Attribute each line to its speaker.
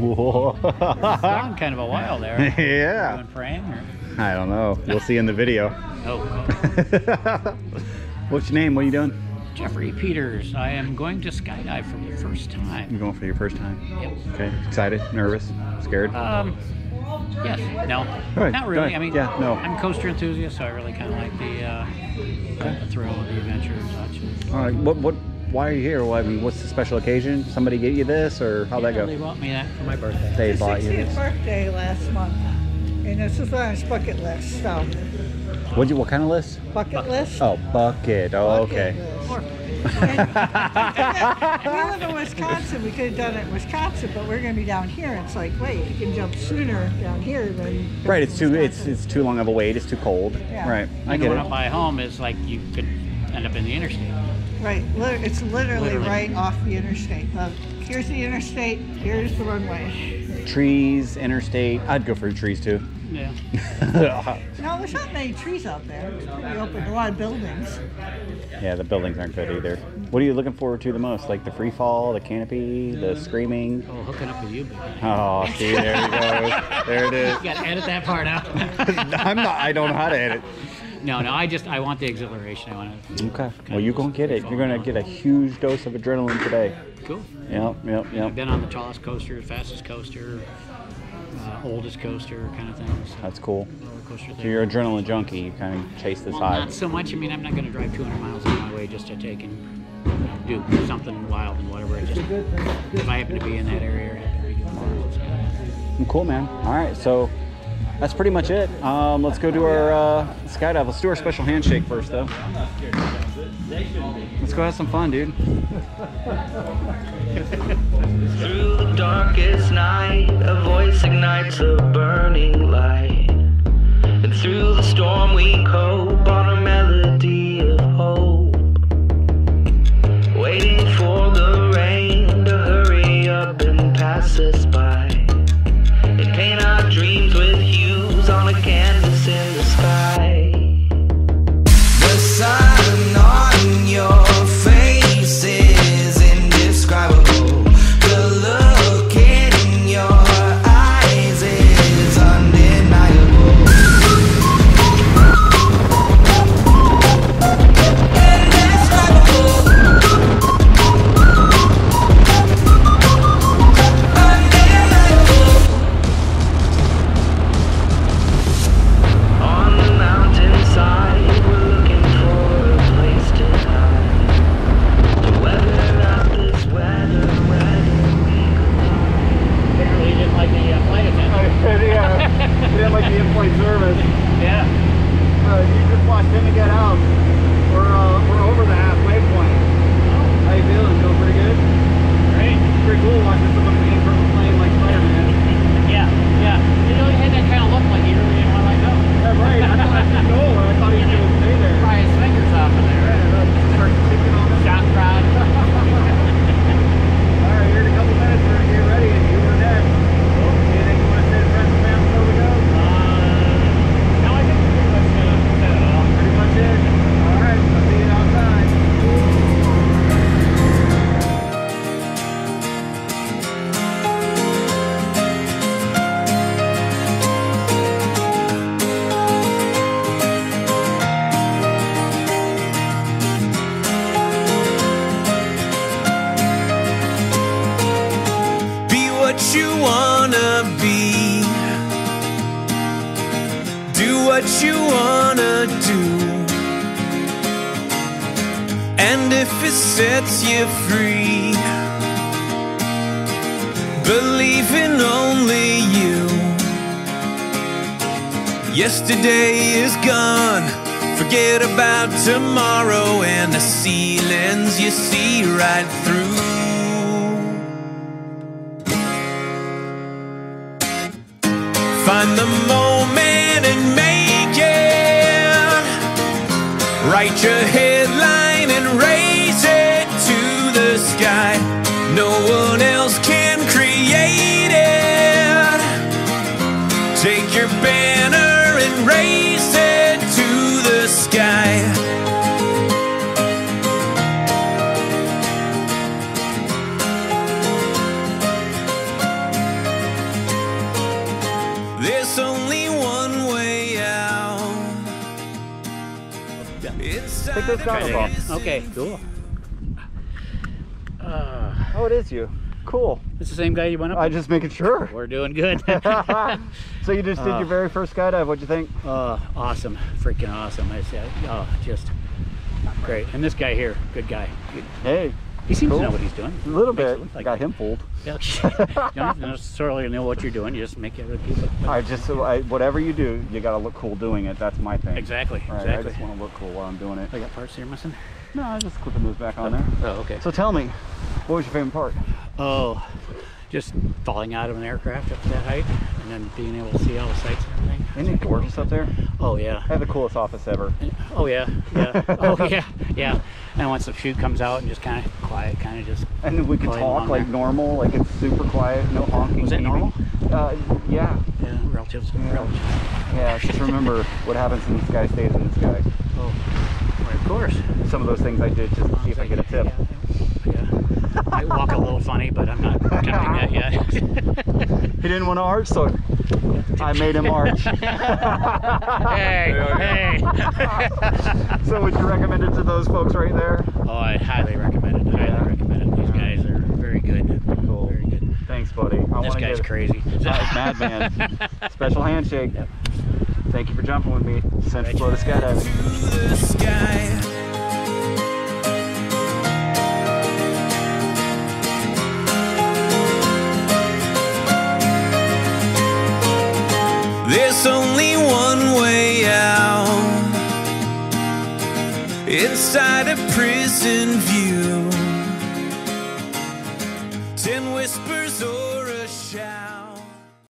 Speaker 1: Whoa.
Speaker 2: kind of a while there.
Speaker 1: yeah.
Speaker 2: Frame,
Speaker 1: I don't know. We'll see in the video.
Speaker 2: Oh.
Speaker 1: What's your name? What are you doing?
Speaker 2: Jeffrey Peters. I am going to skydive for the first time.
Speaker 1: You're going for your first time?
Speaker 2: Yep.
Speaker 1: Okay. Excited? Nervous? Scared?
Speaker 2: Um, yes. No.
Speaker 1: Good,
Speaker 2: Not really. I mean,
Speaker 1: Yeah, no.
Speaker 2: I'm a coaster enthusiast, so I really kind of like the, uh, the thrill of the adventure and such.
Speaker 1: All right. What? What? Why are you here? Well, I mean, what's the special occasion? Somebody get you this, or how'd that
Speaker 2: go? They bought me that for my birthday.
Speaker 1: They
Speaker 3: His
Speaker 1: bought you
Speaker 3: 60th
Speaker 1: this.
Speaker 3: birthday last month, and this is on his bucket list. So,
Speaker 1: What? You? What kind of list?
Speaker 3: bucket list.
Speaker 1: Oh, bucket. Oh,
Speaker 3: bucket
Speaker 1: okay.
Speaker 3: list. we live in Wisconsin. We could have done it in Wisconsin, but we're going to be down here. It's like, wait, you can jump sooner down here than.
Speaker 1: Right. It's too. It's it's too long of a wait. It's too cold.
Speaker 3: Yeah.
Speaker 1: Right. I
Speaker 2: And
Speaker 1: get
Speaker 2: going up
Speaker 1: it.
Speaker 2: by home is like you could end up in the interstate.
Speaker 3: right. Lit- It's literally,
Speaker 2: Literally.
Speaker 3: right off the interstate. Look, here's the interstate. Here's the runway.
Speaker 1: Trees, interstate. I'd go for trees too.
Speaker 2: Yeah.
Speaker 3: No, there's not many trees out there. It's pretty open. A lot of buildings.
Speaker 1: yeah, the buildings aren't good either. What are you looking forward to the most? Like the free fall, the canopy, the screaming?
Speaker 2: Oh, hooking up with you, baby.
Speaker 1: Oh, see, there you go. There it is.
Speaker 2: You gotta edit that part out.
Speaker 1: I'm not. I don't know how to edit.
Speaker 2: no, no, I just I want the exhilaration. I want to.
Speaker 1: Okay. Well, you're gonna get it. You're gonna get a huge dose of adrenaline today.
Speaker 2: Cool.
Speaker 1: Yep. Yep.
Speaker 2: I've
Speaker 1: Yep.
Speaker 2: been on the tallest coaster, fastest coaster, uh, oldest coaster, kind of things.
Speaker 1: That's cool. So you're an adrenaline junkie. You kind of chase this
Speaker 2: Well,
Speaker 1: high.
Speaker 2: not so much. I mean, I'm not going to drive 200 miles on my way just to take and do something wild and whatever. Just, if I happen to be in that area or happen to be doing more, it's
Speaker 1: Cool, man. All right. So that's pretty much it. Um, let's go do our uh, skydive. Let's do our special handshake first, though. Let's go have some fun, dude.
Speaker 4: Darkest night, a voice ignites a burning light. And through the storm, we cope
Speaker 1: just watched get out. We're uh, we're over the halfway point. How you feeling? Feel pretty good?
Speaker 2: Great.
Speaker 1: Pretty cool watching someone aim from a plane like Spider-Man.
Speaker 2: Yeah. Yeah. You know, he had that kind of look like he really didn't want to let go.
Speaker 1: Yeah, right.
Speaker 4: what you wanna be. Do what you wanna do. And if it sets you free, believe in only you. Yesterday is gone. Forget about tomorrow and the ceilings you see right through. Find the moment and make it. Write
Speaker 1: this
Speaker 2: Try
Speaker 1: down
Speaker 2: it
Speaker 1: above.
Speaker 2: again. Okay, cool. Uh,
Speaker 1: Oh, it is you. Cool.
Speaker 2: it's the same guy you went up
Speaker 1: I
Speaker 2: with?
Speaker 1: just making sure.
Speaker 2: We're doing good.
Speaker 1: so you just did
Speaker 2: Uh.
Speaker 1: your very first skydive. What'd you think?
Speaker 2: uh, awesome. Freaking awesome. I said, oh, just great. And this guy here, good guy.
Speaker 1: Hey,
Speaker 2: He seems
Speaker 1: Cool.
Speaker 2: to know what he's doing.
Speaker 1: a little bit.
Speaker 2: like
Speaker 1: Got
Speaker 2: it.
Speaker 1: him fooled.
Speaker 2: Yeah, you don't necessarily know what you're doing. You just make everybody look
Speaker 1: I just, I, whatever you do, you gotta look cool doing it. That's my thing.
Speaker 2: Exactly,
Speaker 1: Right, I just want to look cool while I'm doing it.
Speaker 2: I got parts here missing.
Speaker 1: No, I'm just clipping those back on oh. there.
Speaker 2: Oh, okay.
Speaker 1: So tell me, what was your favorite part?
Speaker 2: Oh, just falling out of an aircraft up to that height and then being able to see all the sights and everything.
Speaker 1: Isn't it gorgeous up there?
Speaker 2: Oh yeah.
Speaker 1: I have the coolest office ever.
Speaker 2: Oh yeah. Yeah. Oh yeah. Yeah. And once the chute comes out and just kind of quiet, kind of just.
Speaker 1: And then we can talk like
Speaker 2: there.
Speaker 1: normal, like it's super quiet, no honking.
Speaker 2: Was that
Speaker 1: beeping.
Speaker 2: normal?
Speaker 1: Uh, yeah.
Speaker 2: Yeah. Relatives.
Speaker 1: Yeah.
Speaker 2: Relatives.
Speaker 1: Yeah, just remember what happens in the sky stays in the sky.
Speaker 2: Oh. Right, of course.
Speaker 1: Some of those things I did just to see if I get a tip.
Speaker 2: Yeah. Yeah. I walk a little funny, but I'm not attempting that yet.
Speaker 1: He didn't want to arch, so I made him arch.
Speaker 2: hey, hey.
Speaker 1: so would you recommend it to those folks right there?
Speaker 2: oh, I highly recommend it. Highly
Speaker 1: Yeah.
Speaker 2: recommend it. These guys are very good.
Speaker 1: Cool.
Speaker 2: Very good.
Speaker 1: Thanks, buddy. I
Speaker 2: This
Speaker 1: wanna
Speaker 2: guy's
Speaker 1: get-
Speaker 2: crazy.
Speaker 1: Nice, madman. Special handshake.
Speaker 2: Yep.
Speaker 1: Thank you for jumping with me. Central Florida Skydiving.
Speaker 5: There's only one way out inside a prison view. Ten whispers